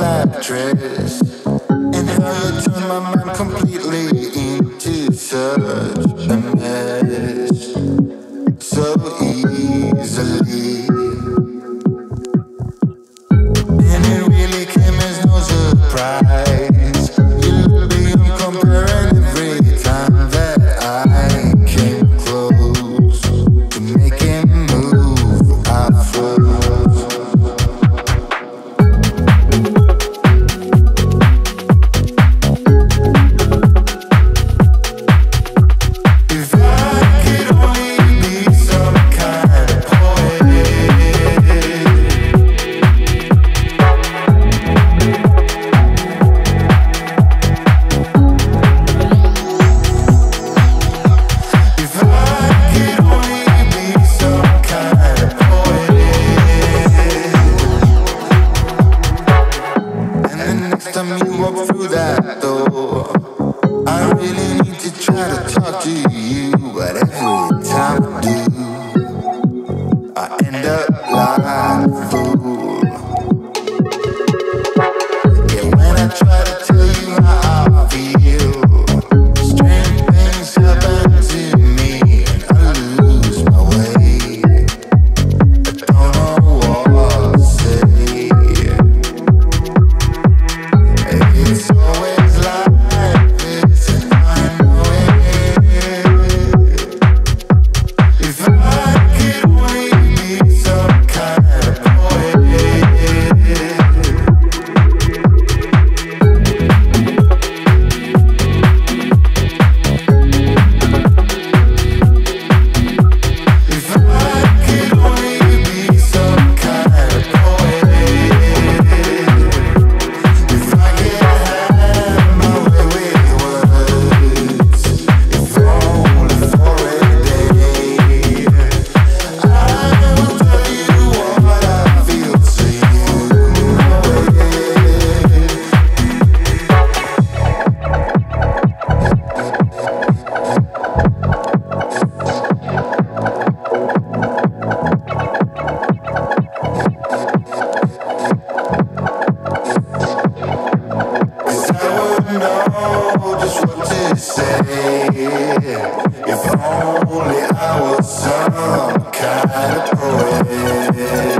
Remember dress and how you turned my mind completely into such a mess so easily. And it really came as no surprise. You look beyond comparing next time you walk through that door, If only I was some kind of poet.